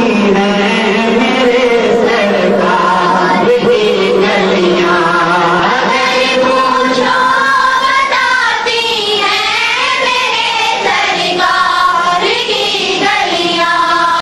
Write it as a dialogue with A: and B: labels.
A: है